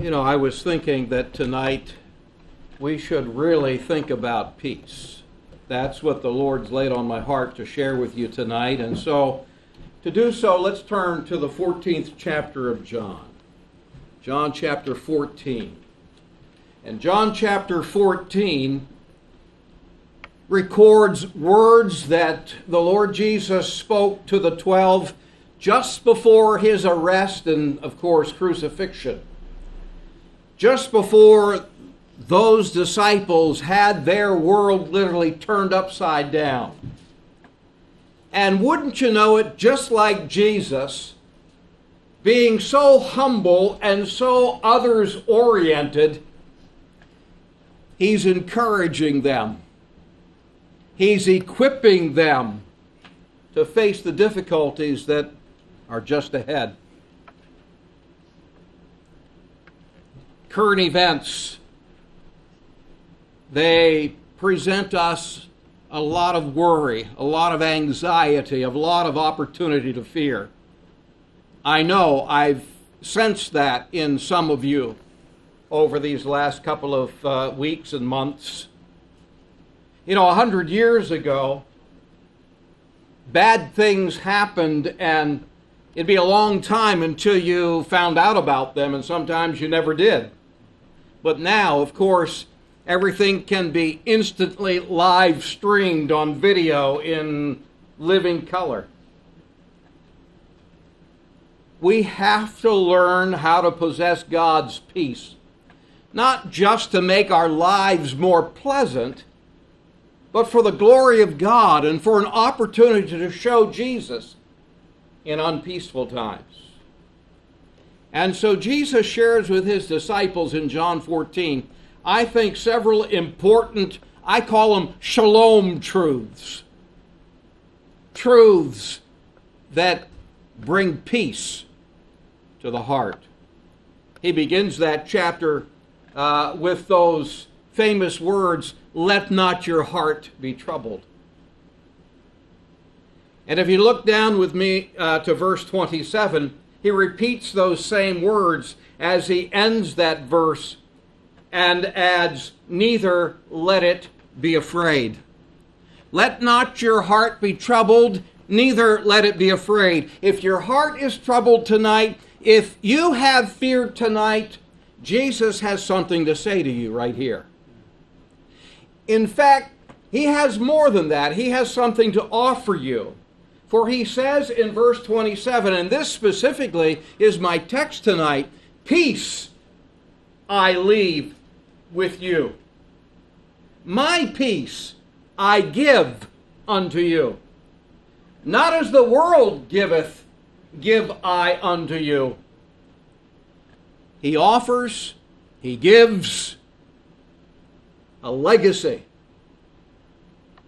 You know, I was thinking that tonight we should really think about peace. That's what the Lord's laid on my heart to share with you tonight. And so, to do so, let's turn to the 14th chapter of John. John chapter 14. And John chapter 14 records words that the Lord Jesus spoke to the 12 just before his arrest and, of course, crucifixion just before those disciples had their world literally turned upside down. And wouldn't you know it, just like Jesus, being so humble and so others oriented, he's encouraging them. He's equipping them to face the difficulties that are just ahead. Current events, they present us a lot of worry, a lot of anxiety, a lot of opportunity to fear. I know I've sensed that in some of you over these last couple of uh, weeks and months. You know, a hundred years ago, bad things happened and it'd be a long time until you found out about them, and sometimes you never did. But now, of course, everything can be instantly live streamed on video in living color. We have to learn how to possess God's peace, not just to make our lives more pleasant, but for the glory of God and for an opportunity to show Jesus in unpeaceful times. And so Jesus shares with his disciples in John 14, I think, several important, I call them shalom truths. Truths that bring peace to the heart. He begins that chapter uh, with those famous words, Let not your heart be troubled. And if you look down with me uh, to verse 27, he repeats those same words as he ends that verse and adds, Neither let it be afraid. Let not your heart be troubled, neither let it be afraid. If your heart is troubled tonight, if you have fear tonight, Jesus has something to say to you right here. In fact, he has more than that. He has something to offer you. For he says in verse 27, and this specifically is my text tonight Peace I leave with you. My peace I give unto you. Not as the world giveth, give I unto you. He offers, he gives a legacy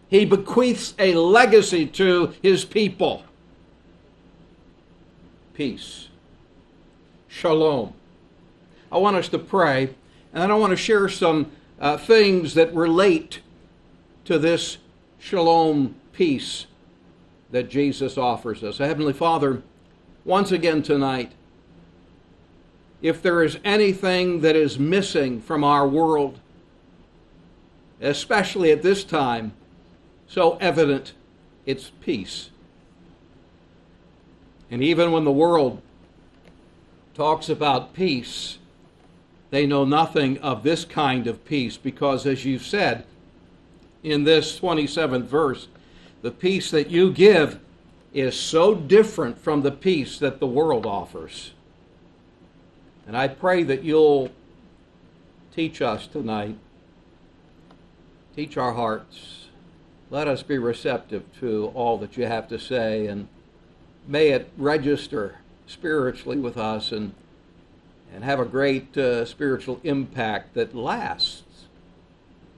he bequeaths a legacy to his people peace, shalom. I want us to pray, and then I want to share some uh, things that relate to this shalom peace that Jesus offers us. Heavenly Father, once again tonight, if there is anything that is missing from our world, especially at this time, so evident its peace. And even when the world talks about peace, they know nothing of this kind of peace because, as you've said in this 27th verse, the peace that you give is so different from the peace that the world offers. And I pray that you'll teach us tonight, teach our hearts let us be receptive to all that you have to say, and may it register spiritually with us and, and have a great uh, spiritual impact that lasts.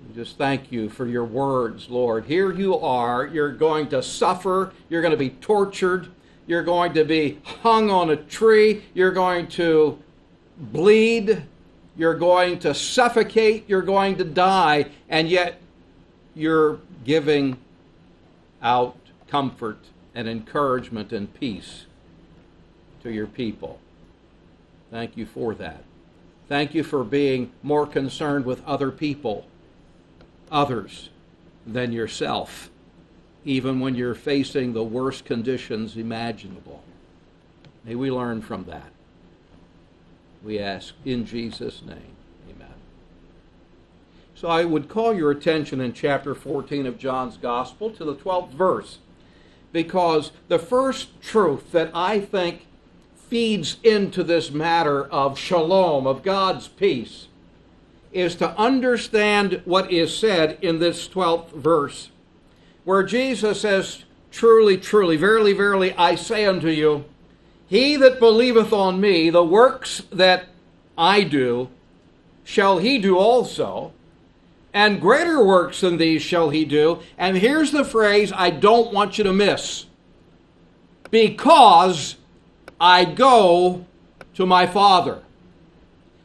We just thank you for your words, Lord. Here you are. You're going to suffer. You're going to be tortured. You're going to be hung on a tree. You're going to bleed. You're going to suffocate. You're going to die. And yet, you're giving out comfort and encouragement and peace to your people. Thank you for that. Thank you for being more concerned with other people, others, than yourself, even when you're facing the worst conditions imaginable. May we learn from that. We ask in Jesus' name. So I would call your attention in chapter 14 of John's Gospel to the 12th verse, because the first truth that I think feeds into this matter of shalom, of God's peace, is to understand what is said in this 12th verse, where Jesus says, Truly, truly, verily, verily, I say unto you, he that believeth on me, the works that I do, shall he do also, and greater works than these shall he do. And here's the phrase I don't want you to miss because I go to my Father.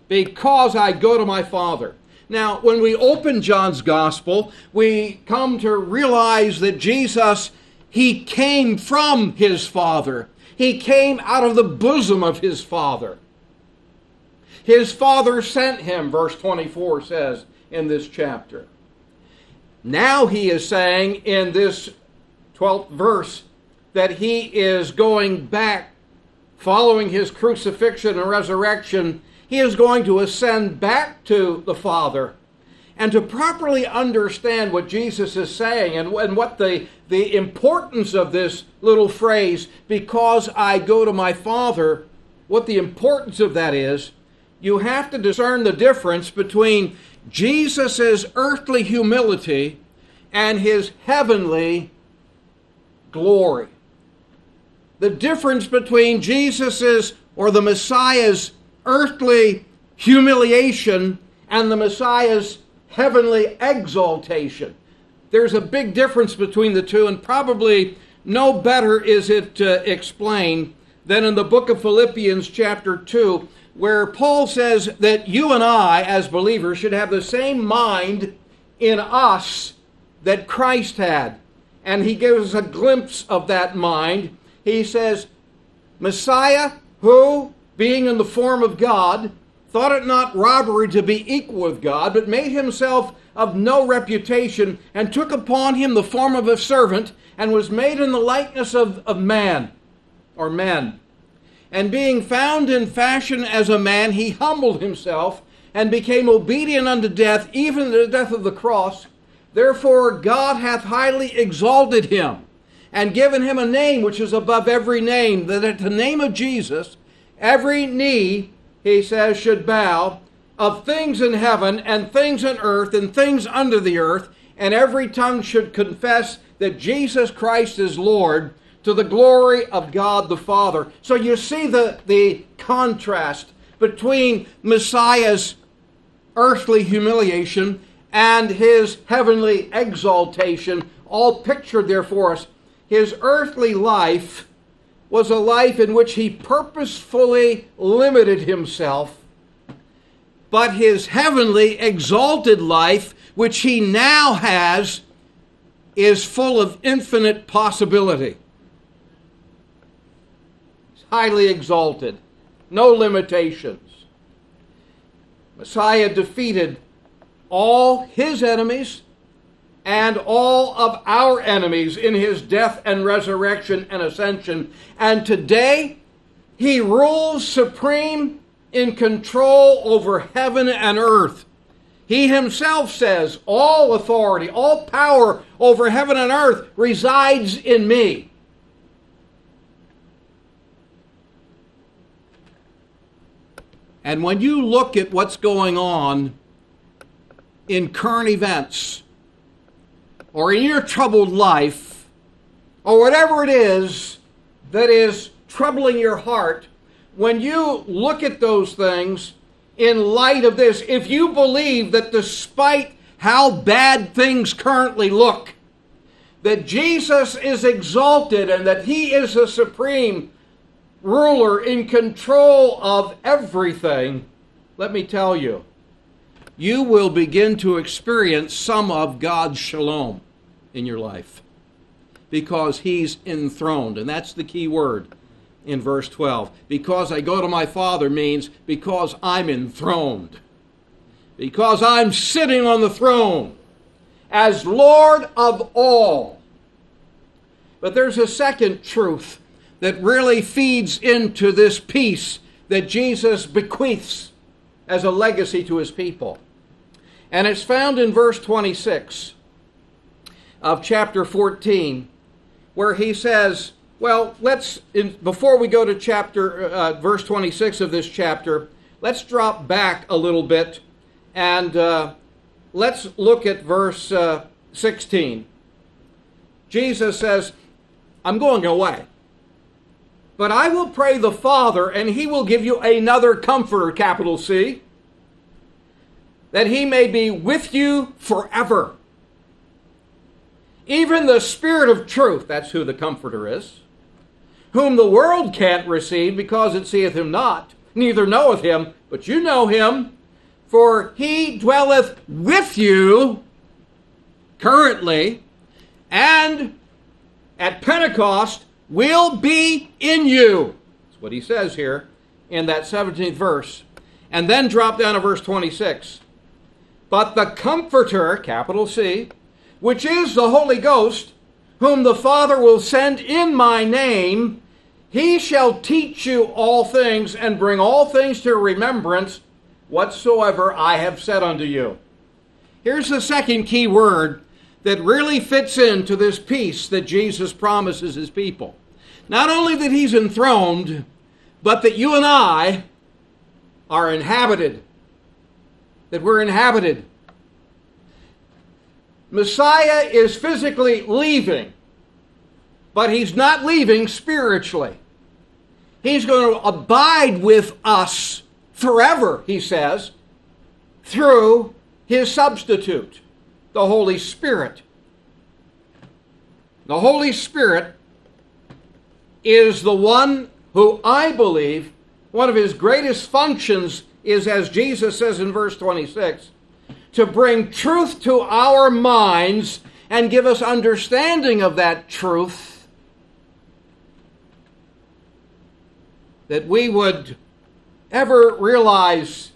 Because I go to my Father. Now, when we open John's Gospel, we come to realize that Jesus, he came from his Father. He came out of the bosom of his Father. His Father sent him, verse 24 says in this chapter. Now he is saying in this 12th verse that he is going back following his crucifixion and resurrection. He is going to ascend back to the Father and to properly understand what Jesus is saying and, and what the, the importance of this little phrase, because I go to my Father, what the importance of that is, you have to discern the difference between Jesus' earthly humility and his heavenly glory. The difference between Jesus' or the Messiah's earthly humiliation and the Messiah's heavenly exaltation. There's a big difference between the two, and probably no better is it uh, explained than in the book of Philippians, chapter 2, where Paul says that you and I, as believers, should have the same mind in us that Christ had. And he gives us a glimpse of that mind. He says, Messiah, who, being in the form of God, thought it not robbery to be equal with God, but made himself of no reputation, and took upon him the form of a servant, and was made in the likeness of, of man, or men. And being found in fashion as a man, he humbled himself, and became obedient unto death, even the death of the cross. Therefore God hath highly exalted him, and given him a name which is above every name, that at the name of Jesus every knee he says, should bow of things in heaven and things in earth and things under the earth, and every tongue should confess that Jesus Christ is Lord to the glory of God the Father. So you see the, the contrast between Messiah's earthly humiliation and his heavenly exaltation, all pictured there for us. His earthly life was a life in which he purposefully limited himself, but his heavenly exalted life, which he now has, is full of infinite possibility. Highly exalted, no limitations. Messiah defeated all his enemies and all of our enemies in his death and resurrection and ascension. And today, he rules supreme in control over heaven and earth. He himself says, All authority, all power over heaven and earth resides in me. And when you look at what's going on in current events, or in your troubled life, or whatever it is that is troubling your heart, when you look at those things in light of this, if you believe that despite how bad things currently look, that Jesus is exalted and that he is the supreme ruler in control of everything, let me tell you, you will begin to experience some of God's shalom in your life because He's enthroned. And that's the key word. in verse 12. Because I go to my Father means because I'm enthroned. Because I'm sitting on the throne as Lord of all. But there's a second truth that really feeds into this peace that Jesus bequeaths as a legacy to his people. And it's found in verse 26 of chapter 14, where he says, well, let's, in, before we go to chapter, uh, verse 26 of this chapter, let's drop back a little bit and uh, let's look at verse uh, 16. Jesus says, I'm going away. But I will pray the Father, and he will give you another comforter, capital C, that he may be with you forever. Even the Spirit of truth, that's who the comforter is whom the world can't receive because it seeth him not, neither knoweth him, but you know him, for he dwelleth with you currently, and at Pentecost will be in you. That's what he says here in that 17th verse. And then drop down to verse 26. But the Comforter, capital C, which is the Holy Ghost, whom the Father will send in my name, he shall teach you all things and bring all things to remembrance whatsoever I have said unto you. Here's the second key word that really fits into this peace that Jesus promises his people. Not only that he's enthroned, but that you and I are inhabited. That we're inhabited. Messiah is physically leaving, but he's not leaving spiritually. He's going to abide with us forever, he says, through his substitute, the Holy Spirit. The Holy Spirit is the one who I believe one of his greatest functions is, as Jesus says in verse 26, to bring truth to our minds and give us understanding of that truth, that we would ever realize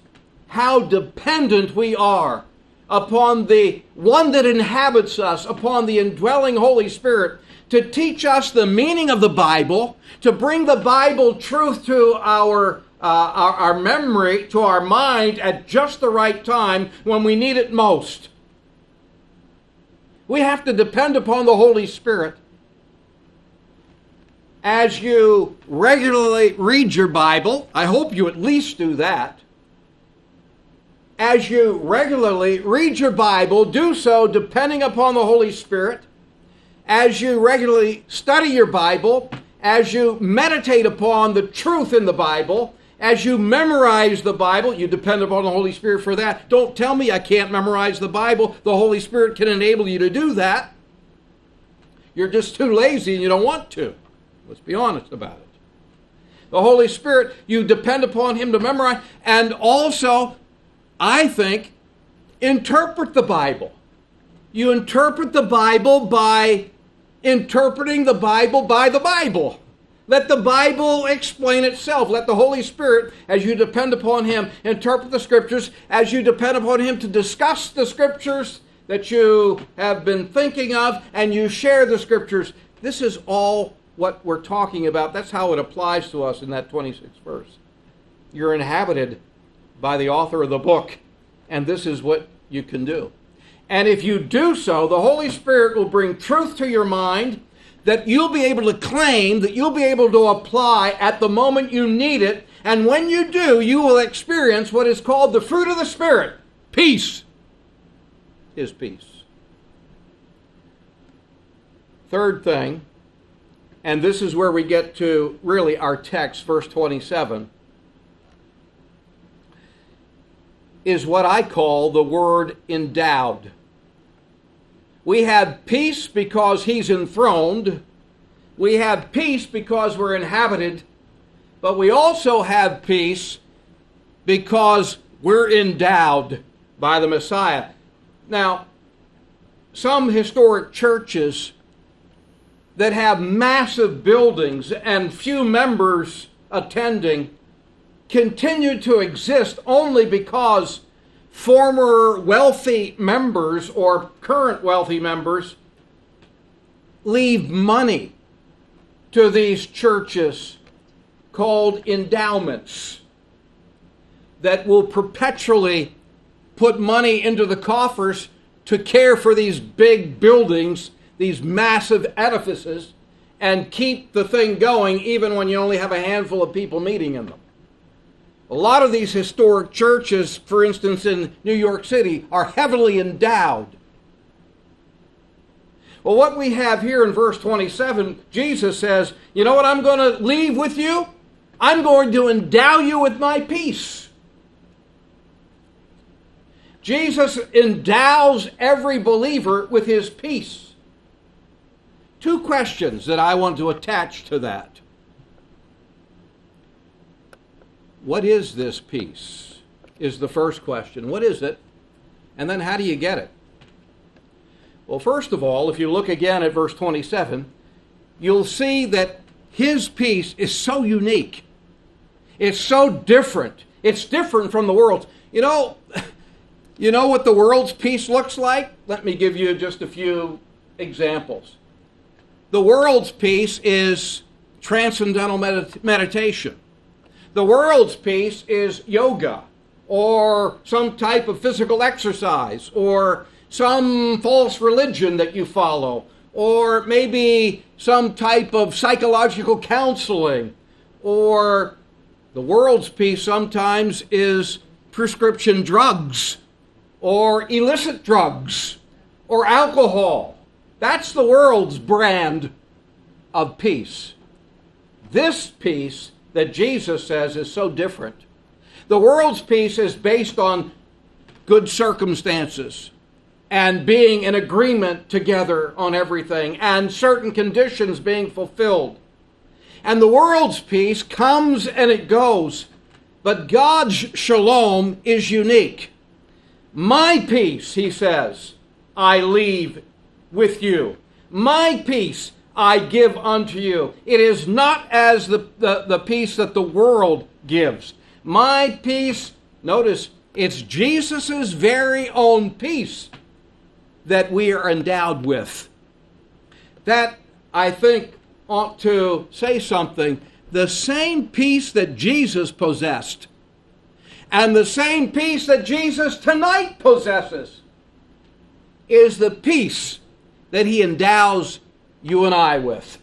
how dependent we are upon the one that inhabits us, upon the indwelling Holy Spirit, to teach us the meaning of the Bible, to bring the Bible truth to our uh, our, our memory, to our mind at just the right time when we need it most. We have to depend upon the Holy Spirit. As you regularly read your Bible, I hope you at least do that. As you regularly read your Bible, do so depending upon the Holy Spirit. As you regularly study your Bible, as you meditate upon the truth in the Bible, as you memorize the Bible, you depend upon the Holy Spirit for that. Don't tell me I can't memorize the Bible. The Holy Spirit can enable you to do that. You're just too lazy and you don't want to. Let's be honest about it. The Holy Spirit, you depend upon Him to memorize, and also, I think, interpret the Bible. You interpret the Bible by interpreting the Bible by the Bible. Let the Bible explain itself. Let the Holy Spirit, as you depend upon Him, interpret the Scriptures, as you depend upon Him to discuss the Scriptures that you have been thinking of, and you share the Scriptures. This is all what we're talking about. That's how it applies to us in that 26th verse. You're inhabited by the author of the book, and this is what you can do. And if you do so, the Holy Spirit will bring truth to your mind that you'll be able to claim, that you'll be able to apply at the moment you need it. And when you do, you will experience what is called the fruit of the Spirit peace. His peace. Third thing, and this is where we get to really our text, verse 27, is what I call the word endowed. We have peace because he's enthroned. We have peace because we're inhabited. But we also have peace because we're endowed by the Messiah. Now, some historic churches that have massive buildings and few members attending continue to exist only because former wealthy members or current wealthy members leave money to these churches called endowments that will perpetually put money into the coffers to care for these big buildings, these massive edifices, and keep the thing going even when you only have a handful of people meeting in them. A lot of these historic churches, for instance, in New York City, are heavily endowed. Well, what we have here in verse 27, Jesus says, You know what I'm going to leave with you? I'm going to endow you with my peace. Jesus endows every believer with his peace. Two questions that I want to attach to that. What is this peace? Is the first question. What is it? And then how do you get it? Well, first of all, if you look again at verse 27, you'll see that his peace is so unique. It's so different. It's different from the world's. You know, you know what the world's peace looks like? Let me give you just a few examples. The world's peace is transcendental medit- meditation. The world's peace is yoga or some type of physical exercise or some false religion that you follow or maybe some type of psychological counseling or the world's peace sometimes is prescription drugs or illicit drugs or alcohol. That's the world's brand of peace. This peace that Jesus says is so different. The world's peace is based on good circumstances and being in agreement together on everything and certain conditions being fulfilled. And the world's peace comes and it goes, but God's shalom is unique. My peace, he says, I leave with you. My peace I give unto you. It is not as the, the, the peace that the world gives. My peace, notice, it's Jesus' very own peace that we are endowed with. That, I think, ought to say something. The same peace that Jesus possessed and the same peace that Jesus tonight possesses is the peace that he endows you and I with.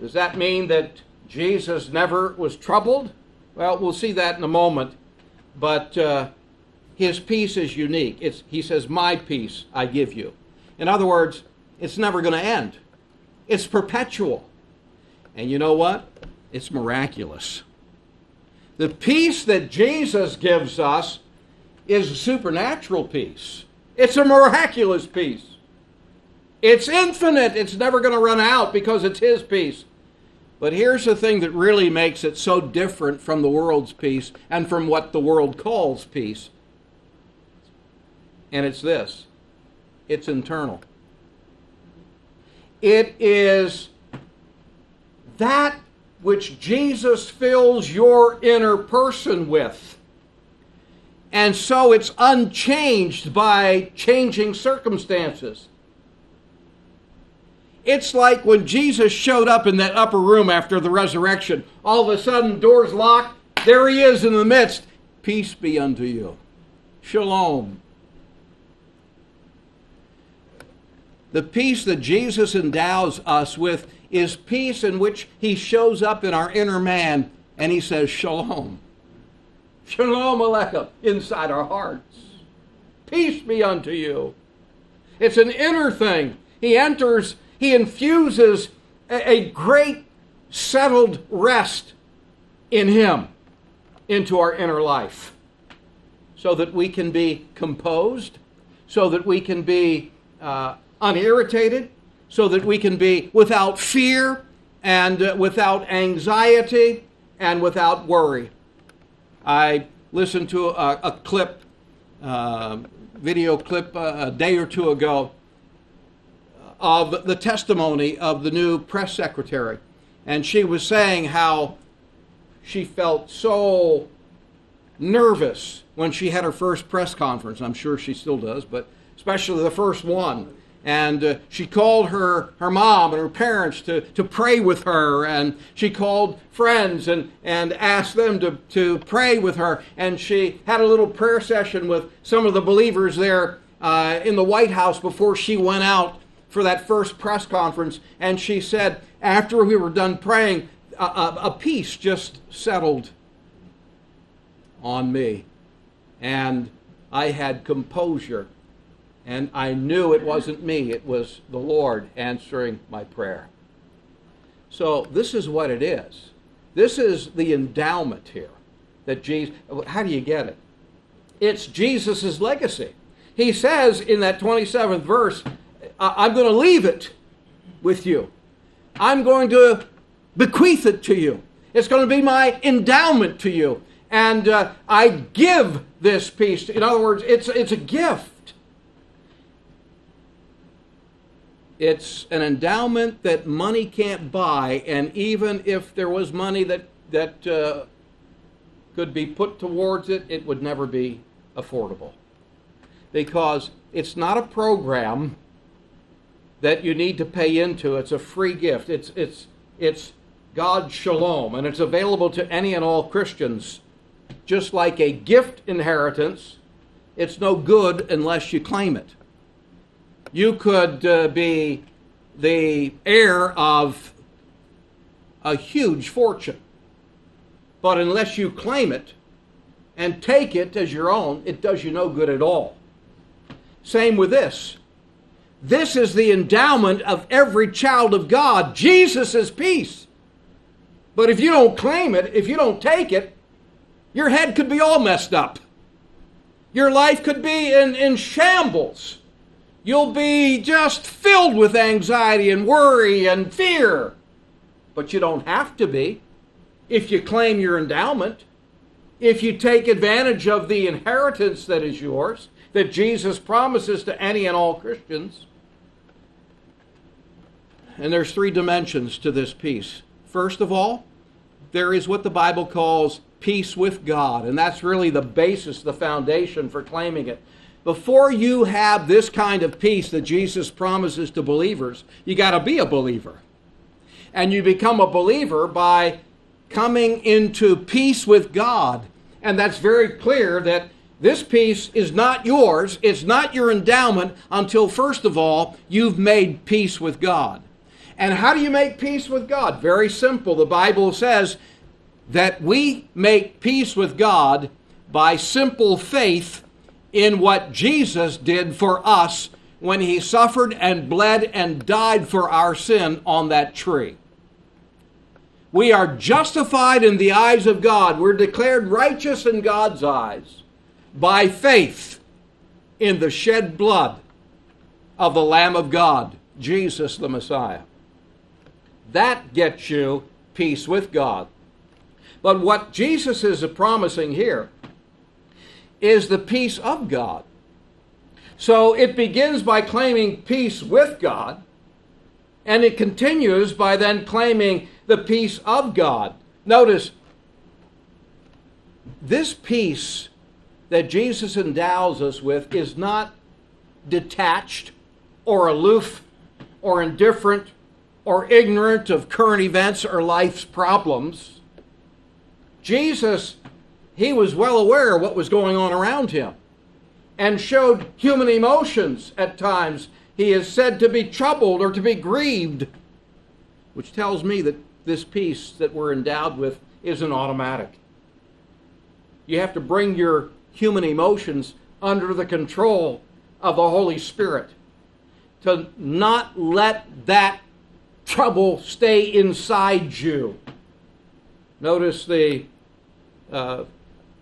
Does that mean that Jesus never was troubled? Well, we'll see that in a moment. But uh, his peace is unique. It's, he says, My peace I give you. In other words, it's never going to end, it's perpetual. And you know what? It's miraculous. The peace that Jesus gives us is a supernatural peace. It's a miraculous peace. It's infinite. It's never going to run out because it's His peace. But here's the thing that really makes it so different from the world's peace and from what the world calls peace. And it's this it's internal. It is that which Jesus fills your inner person with. And so it's unchanged by changing circumstances. It's like when Jesus showed up in that upper room after the resurrection. All of a sudden, doors locked. There he is in the midst. Peace be unto you. Shalom. The peace that Jesus endows us with is peace in which he shows up in our inner man and he says, Shalom. Shalom Aleichem inside our hearts. Peace be unto you. It's an inner thing. He enters, he infuses a, a great settled rest in him into our inner life so that we can be composed, so that we can be uh, unirritated, so that we can be without fear and uh, without anxiety and without worry. I listened to a, a clip, uh, video clip uh, a day or two ago of the testimony of the new press secretary. And she was saying how she felt so nervous when she had her first press conference. I'm sure she still does, but especially the first one. And uh, she called her, her mom and her parents to, to pray with her. And she called friends and, and asked them to, to pray with her. And she had a little prayer session with some of the believers there uh, in the White House before she went out for that first press conference. And she said, after we were done praying, a, a, a peace just settled on me. And I had composure. And I knew it wasn't me, it was the Lord answering my prayer. So, this is what it is. This is the endowment here that Jesus, how do you get it? It's Jesus' legacy. He says in that 27th verse, I'm going to leave it with you. I'm going to bequeath it to you. It's going to be my endowment to you. And uh, I give this peace. In other words, it's, it's a gift. It's an endowment that money can't buy. And even if there was money that, that uh, could be put towards it, it would never be affordable. Because it's not a program that you need to pay into. It's a free gift. It's, it's, it's God's shalom, and it's available to any and all Christians. Just like a gift inheritance, it's no good unless you claim it. You could uh, be the heir of a huge fortune, but unless you claim it and take it as your own, it does you no good at all. Same with this. This is the endowment of every child of God. Jesus is peace. But if you don't claim it, if you don't take it, your head could be all messed up. Your life could be in, in shambles. You'll be just filled with anxiety and worry and fear. But you don't have to be if you claim your endowment, if you take advantage of the inheritance that is yours, that Jesus promises to any and all Christians. And there's three dimensions to this peace. First of all, there is what the Bible calls peace with God, and that's really the basis, the foundation for claiming it. Before you have this kind of peace that Jesus promises to believers, you got to be a believer. And you become a believer by coming into peace with God. And that's very clear that this peace is not yours, it's not your endowment until, first of all, you've made peace with God. And how do you make peace with God? Very simple. The Bible says that we make peace with God by simple faith in what Jesus did for us when he suffered and bled and died for our sin on that tree. We are justified in the eyes of God. We're declared righteous in God's eyes by faith in the shed blood of the Lamb of God, Jesus the Messiah. That gets you peace with God. But what Jesus is promising here is the peace of God. So it begins by claiming peace with God, and it continues by then claiming the peace of God. Notice, this peace that Jesus endows us with is not detached or aloof or indifferent or ignorant of current events or life's problems. Jesus, he was well aware of what was going on around him and showed human emotions at times. He is said to be troubled or to be grieved, which tells me that this peace that we're endowed with isn't automatic. You have to bring your human emotions under the control of the Holy Spirit. To not let that trouble stay inside you. Notice the uh,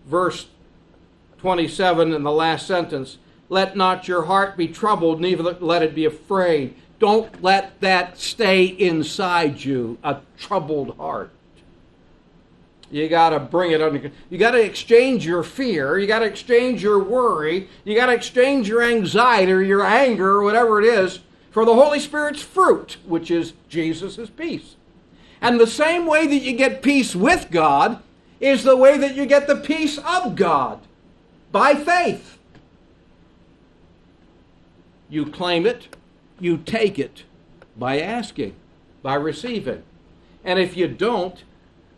verse 27 in the last sentence. Let not your heart be troubled, neither let it be afraid. Don't let that stay inside you, a troubled heart. You got to bring it under. You got to exchange your fear. You got to exchange your worry. You got to exchange your anxiety or your anger or whatever it is for the Holy Spirit's fruit, which is Jesus' peace. And the same way that you get peace with God is the way that you get the peace of God by faith. You claim it, you take it by asking, by receiving. And if you don't,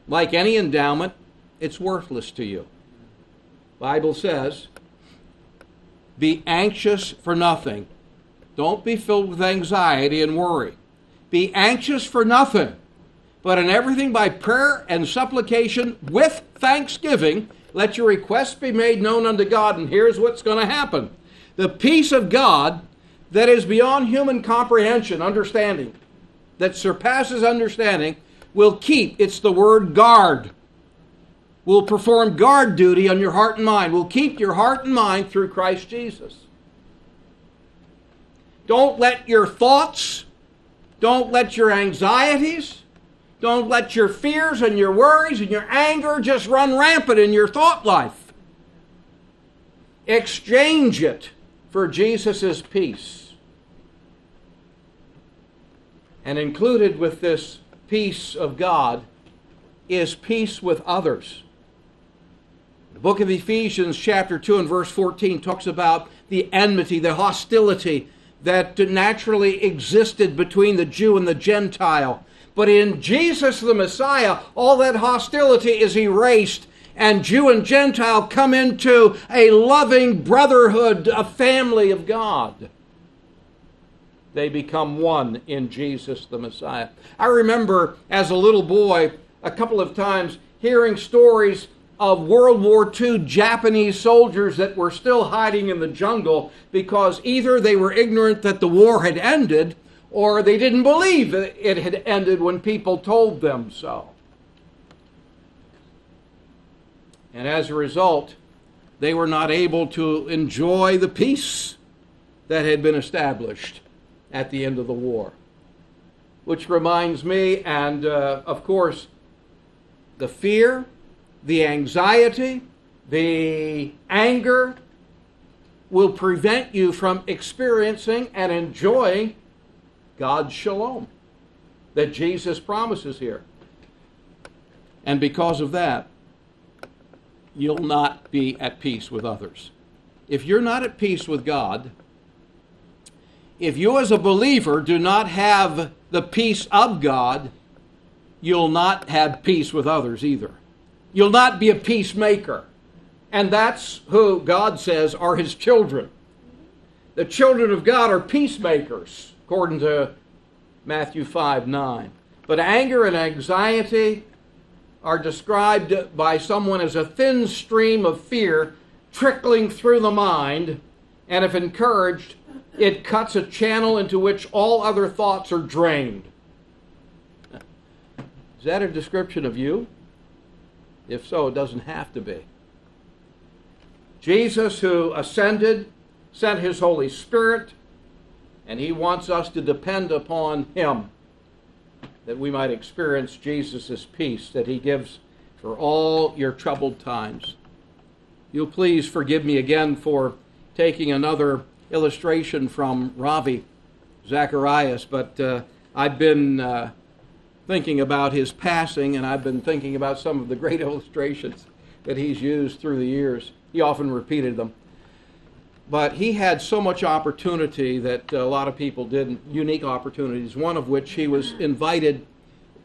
like any endowment, it's worthless to you. Bible says, be anxious for nothing. Don't be filled with anxiety and worry. Be anxious for nothing, but in everything by prayer and supplication with thanksgiving, let your requests be made known unto God. And here's what's going to happen the peace of God that is beyond human comprehension, understanding, that surpasses understanding, will keep, it's the word guard, will perform guard duty on your heart and mind, will keep your heart and mind through Christ Jesus. Don't let your thoughts, don't let your anxieties, don't let your fears and your worries and your anger just run rampant in your thought life. Exchange it for Jesus' peace. And included with this peace of God is peace with others. The book of Ephesians, chapter 2, and verse 14, talks about the enmity, the hostility that naturally existed between the Jew and the Gentile. But in Jesus the Messiah, all that hostility is erased, and Jew and Gentile come into a loving brotherhood, a family of God. They become one in Jesus the Messiah. I remember as a little boy a couple of times hearing stories of World War II Japanese soldiers that were still hiding in the jungle because either they were ignorant that the war had ended or they didn't believe it had ended when people told them so. And as a result, they were not able to enjoy the peace that had been established at the end of the war. Which reminds me, and uh, of course, the fear the anxiety, the anger will prevent you from experiencing and enjoying God's shalom that Jesus promises here. And because of that, you'll not be at peace with others. If you're not at peace with God, if you as a believer do not have the peace of God, you'll not have peace with others either. You'll not be a peacemaker. And that's who God says are his children. The children of God are peacemakers, according to Matthew 5 9. But anger and anxiety are described by someone as a thin stream of fear trickling through the mind, and if encouraged, it cuts a channel into which all other thoughts are drained. Is that a description of you? If so, it doesn't have to be. Jesus, who ascended, sent his Holy Spirit, and he wants us to depend upon him that we might experience Jesus' peace that he gives for all your troubled times. You'll please forgive me again for taking another illustration from Ravi Zacharias, but uh, I've been uh, thinking about his passing, and I've been thinking about some of the great illustrations that he's used through the years. He often repeated them. But he had so much opportunity that a lot of people didn't, unique opportunities, one of which he was invited,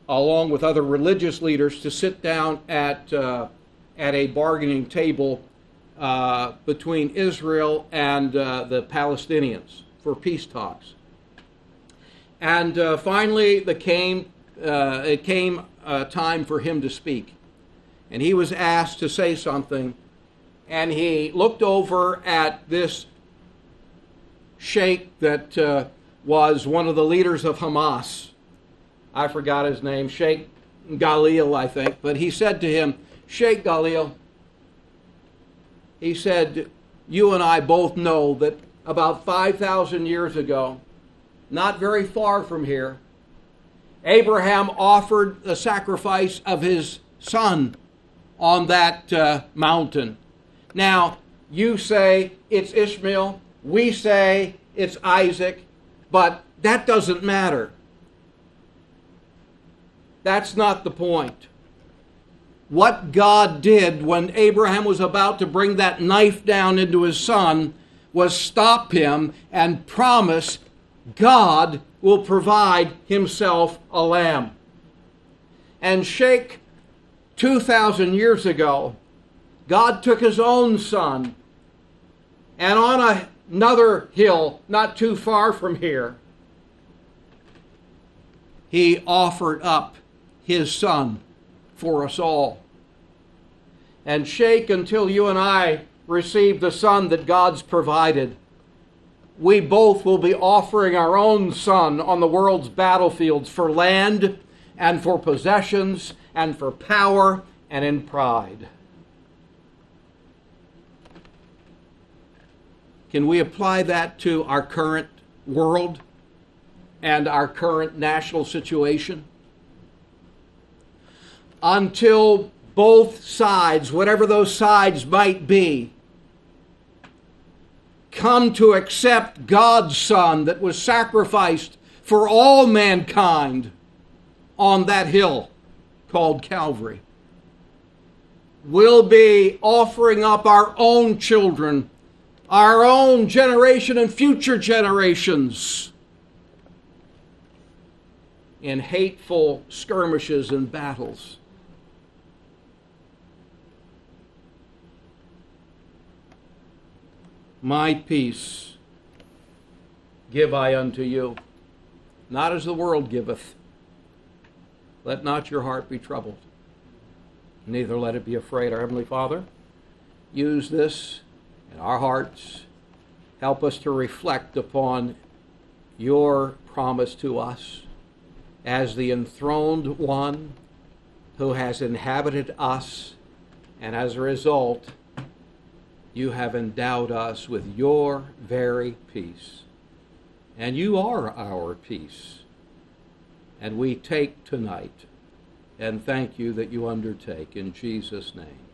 along with other religious leaders, to sit down at, uh, at a bargaining table uh, between Israel and uh, the Palestinians for peace talks. And uh, finally, the came uh, it came uh, time for him to speak. And he was asked to say something. And he looked over at this sheikh that uh, was one of the leaders of Hamas. I forgot his name, Sheikh Galil, I think. But he said to him, Sheikh Galil, he said, You and I both know that about 5,000 years ago, not very far from here, Abraham offered the sacrifice of his son on that uh, mountain. Now, you say it's Ishmael, we say it's Isaac, but That doesn't matter. That's not the point. What God did when Abraham was about to bring that knife down into his son was stop him and promise God will provide himself a lamb. And Sheikh, 2,000 years ago, God took his own son, and on a, another hill not too far from here, he offered up his son for us all. And Sheikh, until you and I receive the son that God's provided, we both will be offering our own son on the world's battlefields for land and for possessions and for power and in pride. Can we apply that to our current world and our current national situation? Until both sides, whatever those sides might be, come to accept God's Son that was sacrificed for all mankind on that hill called Calvary. We'll be offering up our own children, our own generation and future generations in hateful skirmishes and battles. My peace give I unto you, not as the world giveth. Let not your heart be troubled, neither let it be afraid. Our Heavenly Father, use this in our hearts. Help us to reflect upon your promise to us as the enthroned one who has inhabited us, and as a result, you have endowed us with your very peace. And you are our peace. And we take tonight and thank you that you undertake in Jesus' name.